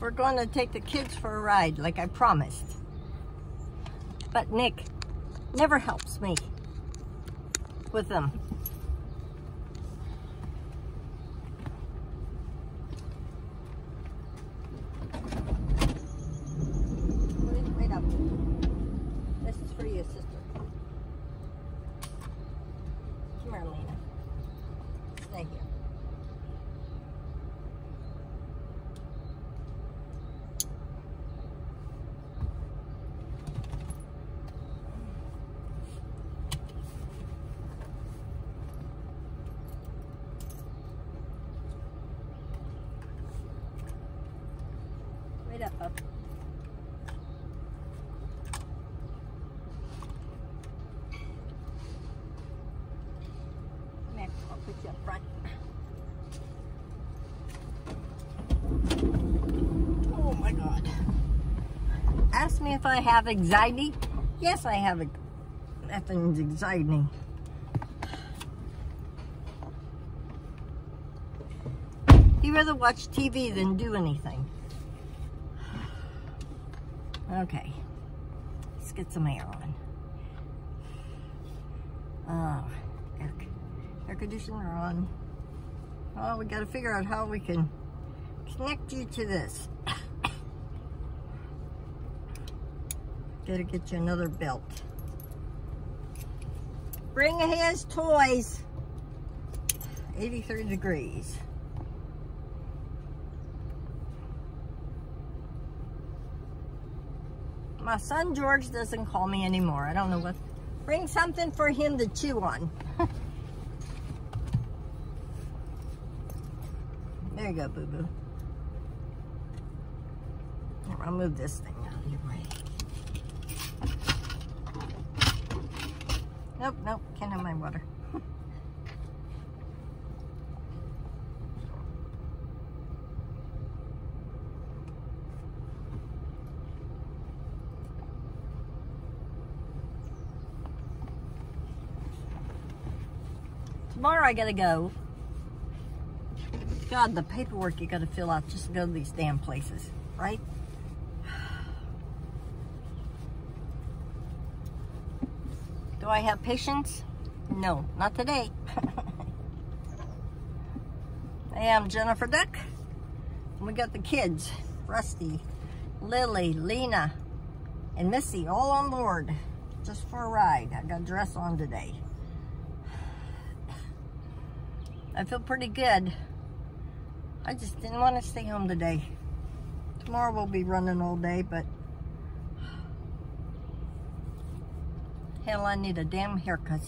We're going to take the kids for a ride, like I promised. But Nick never helps me with them. Wait, wait up. This is for you, sister. Come here, Lena. Stay here. Wait up. Come here, I'll put you up front. Oh my God. Ask me if I have anxiety. Yes, I have it. Nothing's anxiety. He'd rather watch TV than do anything. Okay. Let's get some air on. Oh, air, air conditioner on. Well, we got to figure out how we can connect you to this. Gotta get you another belt. Bring his toys. 83 degrees. My son George doesn't call me anymore. I don't know what. Bring something for him to chew on. there you go, boo boo. I'll move this thing out of your way. Nope, nope, can't have my water. Tomorrow I gotta go. God, the paperwork you gotta fill out just to go to these damn places, right? Do I have patience? No, not today. I am Jennifer Duck. and We got the kids, Rusty, Lily, Lena, and Missy all on board just for a ride. I got dress on today. I feel pretty good. I just didn't want to stay home today. Tomorrow we'll be running all day, but hell, I need a damn haircut.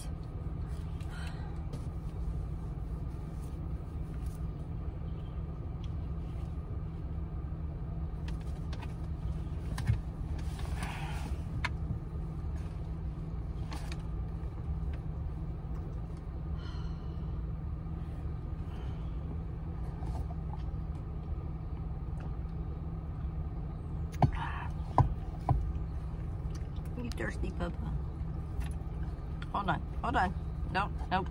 You thirsty, Papa? Hold on, hold on. Nope, nope.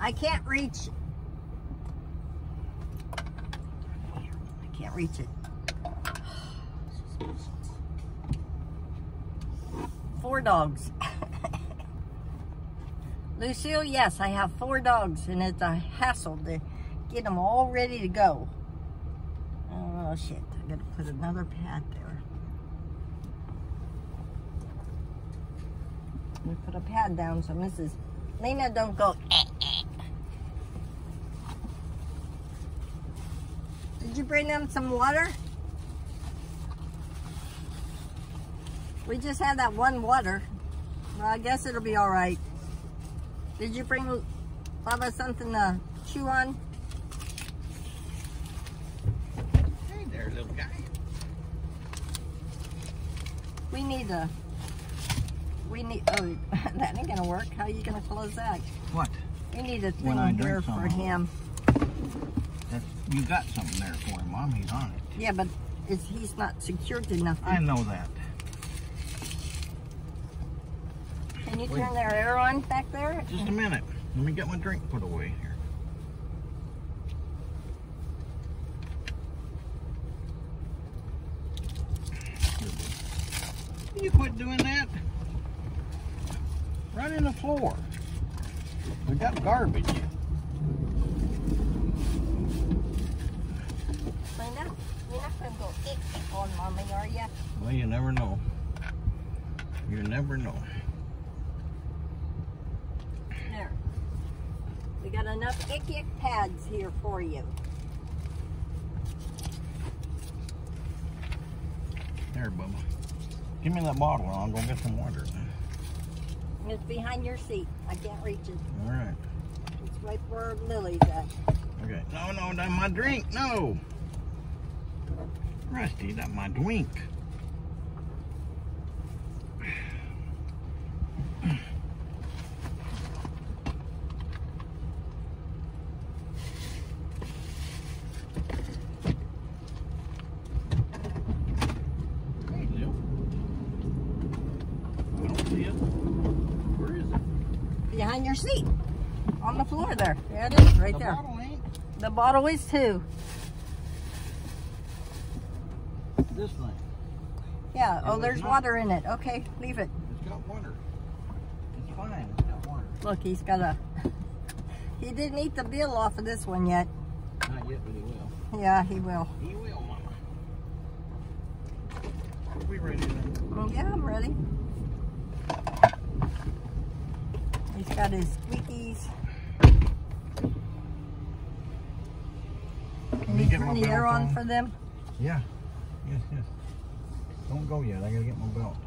I can't reach. I reach it. Four dogs. Lucille, yes, I have four dogs, and it's a hassle to get them all ready to go. Oh, shit. I gotta put another pad there. Let me put a pad down so Mrs. Lena don't go. "Eh, eh." Did you bring them some water? We just had that one water. Well, I guess it'll be all right. Did you bring Baba something to chew on? Hey there, little guy. We need a. We need. Oh, that ain't gonna work. How are you gonna close that? What? We need a thing here for him. You got something there for him, Mom. He's on it. Yeah, but he's not secured to nothing. I know that. Can you Wait. turn their air on back there? Just a minute. Let me get my drink put away here. You quit doing that. Right in the floor. We got garbage. Find out. You're not gonna go ick ick on mommy, are ya? Well, you never know. You never know. There. We got enough ick ick pads here for you. There, Bubba. Give me that bottle and I'll go get some water. It's behind your seat. I can't reach it. All right. It's right where Lily's at. Okay. No, no, that's my drink. No. Rusty, that's my drink. Hey, Lil. I don't see it. Where is it? Behind your seat. On the floor there. Yeah, it is, right the there. bottle ain't. The bottle is too. This thing. Yeah. It Oh, there's water in it. Okay, leave it. It's got water. It's fine. It's got water. Look, he's got a. He didn't eat the bill off of this one yet. Not yet, but he will. Yeah, he will. He will, Mama. Are we ready then? Oh, yeah, I'm ready. He's got his squeakies. Can you get turn the air on on? for them? Yeah. Yes, yes. Don't go yet. I gotta get my belt.